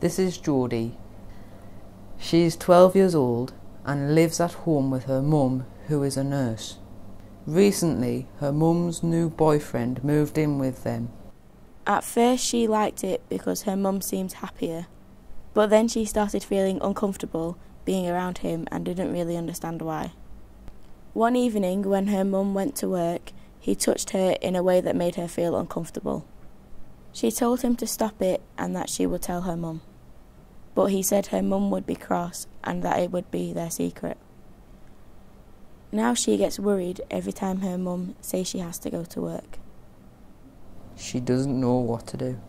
This is Jodie. She's 12 years old and lives at home with her mum, who is a nurse. Recently, her mum's new boyfriend moved in with them. At first, she liked it because her mum seemed happier, but then she started feeling uncomfortable being around him and didn't really understand why. One evening, when her mum went to work, he touched her in a way that made her feel uncomfortable. She told him to stop it and that she would tell her mum. But he said her mum would be cross and that it would be their secret. Now she gets worried every time her mum says she has to go to work. She doesn't know what to do.